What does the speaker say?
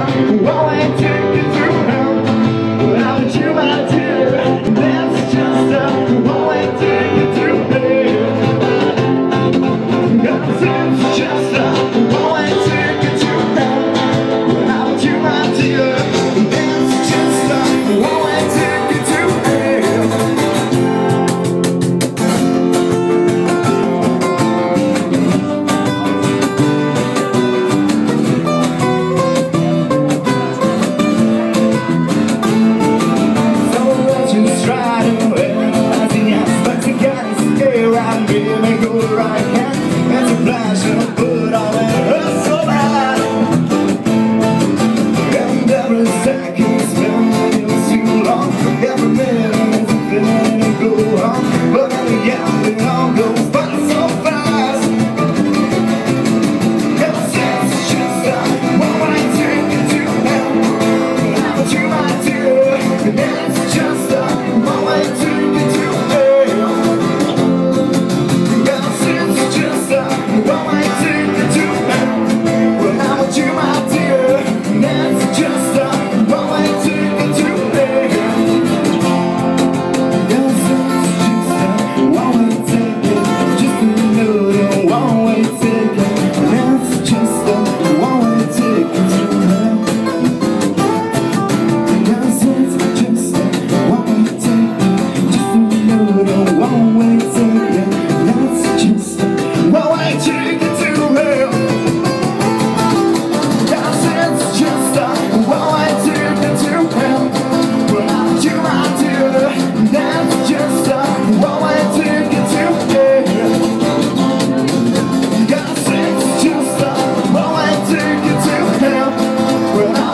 Whoa.